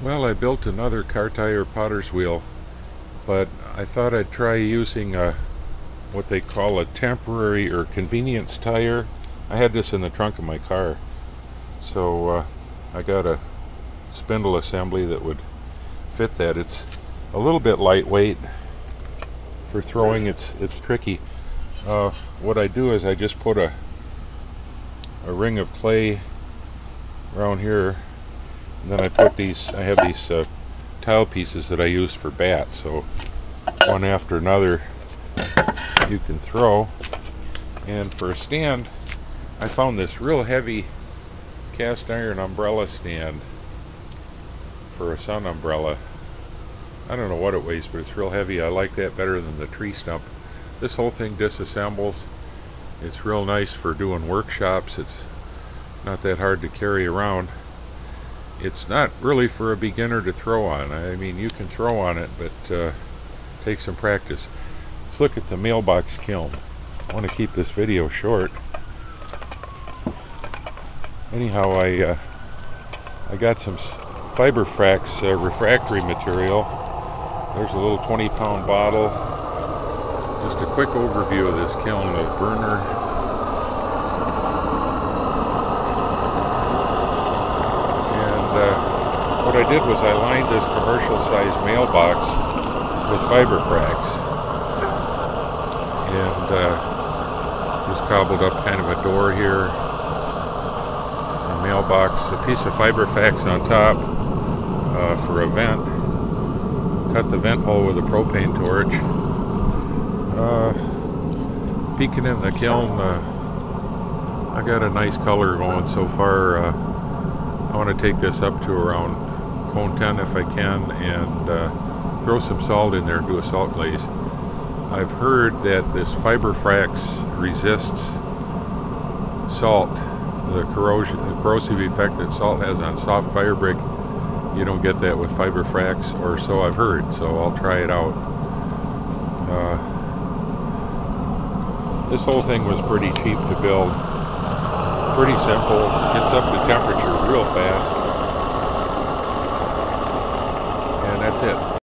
Well, I built another car tire potter's wheel, but I thought I'd try using a what they call a temporary or convenience tire. I had this in the trunk of my car, so uh, I got a spindle assembly that would fit that. It's a little bit lightweight for throwing. It's it's tricky. Uh, what I do is I just put a a ring of clay around here and then I put these I have these uh, tile pieces that I use for bats so one after another you can throw. And for a stand I found this real heavy cast iron umbrella stand for a sun umbrella. I don't know what it weighs but it's real heavy. I like that better than the tree stump. This whole thing disassembles. It's real nice for doing workshops. It's not that hard to carry around it's not really for a beginner to throw on. I mean, you can throw on it, but uh, take some practice. Let's look at the mailbox kiln. I want to keep this video short. Anyhow, I uh, I got some Fiberfrax uh, refractory material. There's a little 20 pound bottle. Just a quick overview of this kiln, the burner what I did was I lined this commercial sized mailbox with Fiberfrax and uh, just cobbled up kind of a door here a mailbox a piece of fiber Fiberfrax on top uh, for a vent. Cut the vent hole with a propane torch. Uh, peeking in the kiln uh, I got a nice color going so far uh, I want to take this up to around cone 10 if I can and uh, throw some salt in there and do a salt glaze. I've heard that this Fiberfrax resists salt, the corrosion, the corrosive effect that salt has on soft fire brick. You don't get that with Fiberfrax, or so I've heard, so I'll try it out. Uh, this whole thing was pretty cheap to build. Pretty simple, gets up to temperature real fast. and that's it.